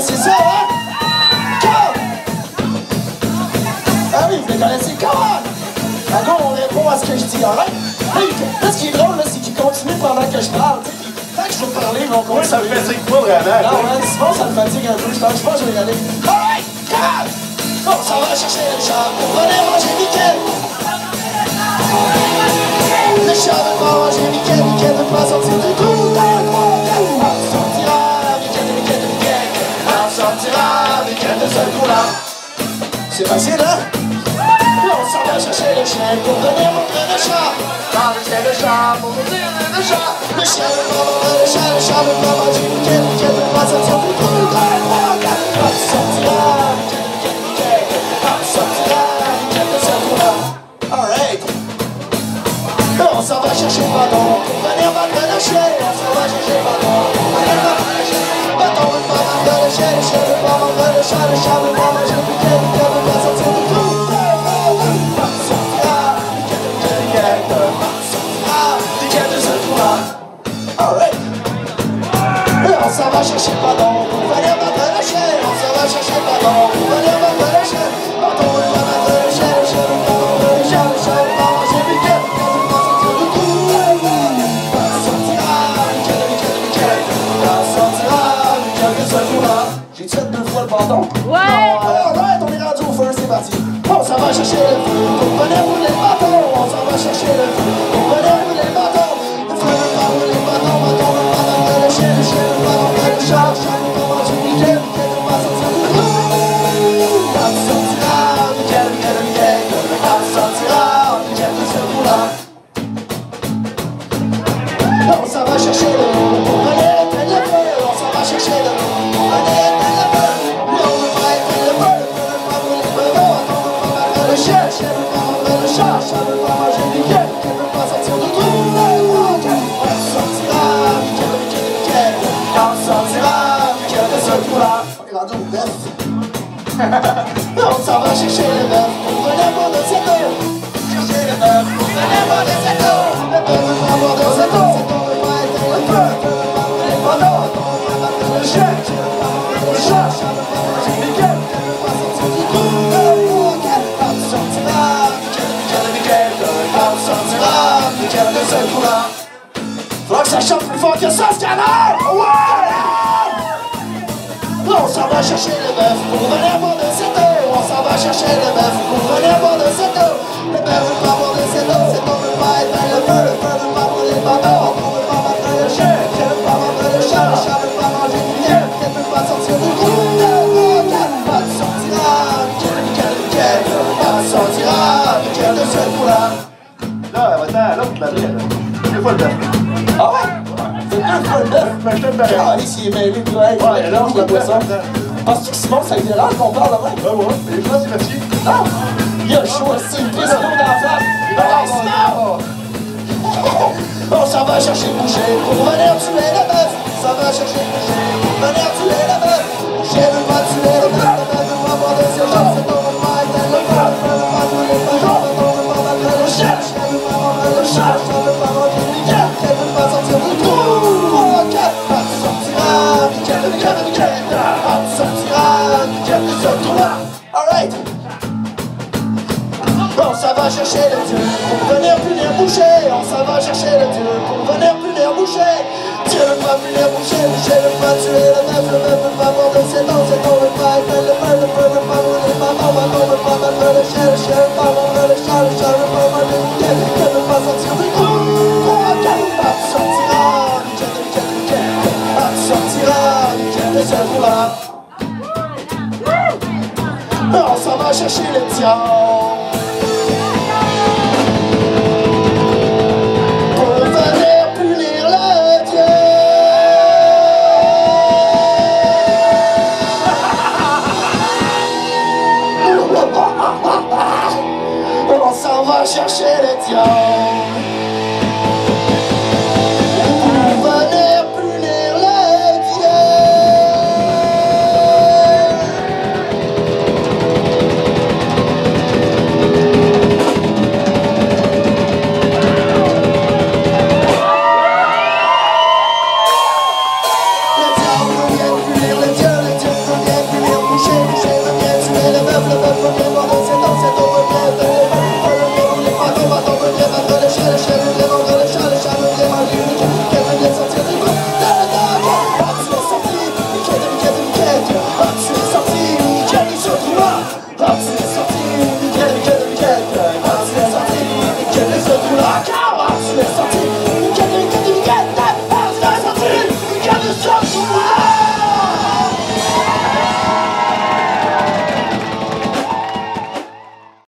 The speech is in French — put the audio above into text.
reconnaissez ça, hein? Come! Ah oui, vous les connaissez, come on! D'accord, on répond à ce que je dis, alright? Il- là, ce qui est drôle, là, c'est qu'il continue pendant que je parle, tu sais, puis tant que je veux parler, on continue. Moi, ça me fatigue pas vraiment. Non, man, sinon ça me fatigue un peu. Je pense, je pense que je vais y aller. Alright, come! Bon, de. C'est facile, hein? On s'en va chercher le chien pour venir montrer le chat. Dans le chien, le chat, pour le chat. Le pas le chat, le chat pas pas de de de ce trou-là. Alright. On s'en va chercher le bâton pour venir battre le chien. On s'en va le le. Le pas battre le chien, le chien veut pas manger le chat, le chat veut pas manger Mickey, Mickey veut pas sortir du trou. On sortira, Mickey de Mickey de Mickey. On sortira, Mickey de ce trou-là. Alright. Et on s'en va chercher le bâton bâton? Ouais. Non, alright, on est rendu au feu, c'est parti. On s'en va chercher le feu pour venir rouler le bâton. On s'en va chercher le feu va chercher le cette cette cette eau. Cette eau veut pas éteindre le feu. Le feu veut pas brûler le panneau. Le feu veut pas battre le chien. Le chien veut pas manger le chat. Le chat veut pas manger Mickey. Mickey veut pas sortir du trou. On sortira, Mickey, Mickey, Mickey. On sortira, Mickey de ce trou-là. Faudra que ça va chercher le bœuf pour venir chercher le bœuf pour venir boire de cette eau. Le bœuf veut pas boire de cette eau. Cette eau veut pas éteindre le feu. Le feu veut pas brûler le bâton. On veut pas battre le chien. Le chien veut pas manger le chat. Le chat veut pas manger Mickey. Mickey veut pas sortir du trou. On sortira, de ce trou-là. Là, attends, l'autre, la vraie, là. Deux fois le bœuf. Ah ouais? C'est deux fois le bœuf. Ben, je te le barre. Ah, ici, là, il Ouais, là, mélange on la va boisson. boire. Penses-tu que Simon, ça lui dérange qu'on parle de même? Ben, ouais, mais pense que c'est parti. Non! Il a choisi une piste d'eau dans la flamme. Ah, Simon! On s'en va chercher le boucher pour venir tuer le bœuf. On s'en va chercher le boucher pour venir tuer Ce trou-là. Alright. On s'en va chercher le Dieu pour venir punir boucher. On s'en va chercher le Dieu pour venir punir boucher. Dieu veut pas punir boucher, boucher veut pas tuer le bœuf, le bœuf veut pas de ses dents, le diable. On s'en va chercher les diables